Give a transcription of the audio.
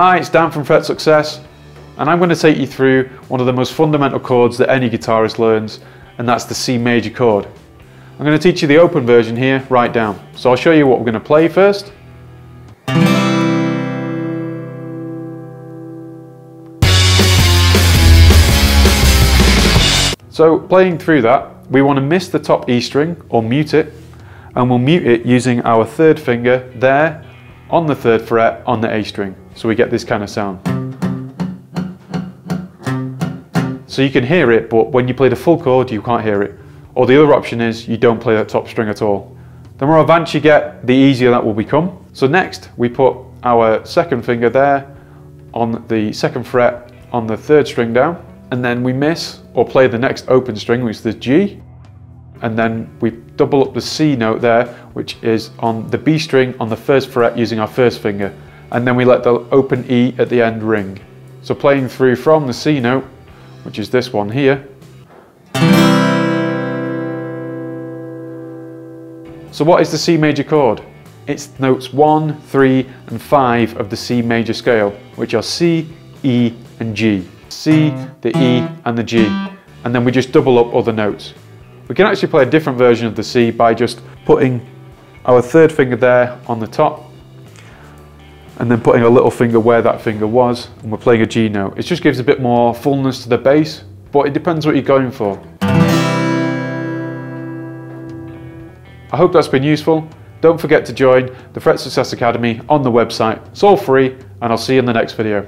Hi, it's Dan from Fret Success, and I'm going to take you through one of the most fundamental chords that any guitarist learns, and that's the C major chord. I'm going to teach you the open version here, right down. So I'll show you what we're going to play first. So playing through that, we want to miss the top E string or mute it, and we'll mute it using our third finger there on the third fret on the A string. So we get this kind of sound. So you can hear it, but when you play the full chord, you can't hear it. Or the other option is you don't play that top string at all. The more advanced you get, the easier that will become. So next, we put our second finger there on the second fret on the third string down, and then we miss or play the next open string, which is the G, and then we double up the C note there, which is on the B string on the first fret using our first finger, and then we let the open E at the end ring. So playing through from the C note, which is this one here. So what is the C major chord? It's notes 1, 3 and 5 of the C major scale, which are C, E and G. C, the E and the G. And then we just double up other notes. We can actually play a different version of the C by just putting our third finger there on the top and then putting a little finger where that finger was and we're playing a G note. It just gives a bit more fullness to the bass, but it depends what you're going for. I hope that's been useful. Don't forget to join the Fret Success Academy on the website. It's all free and I'll see you in the next video.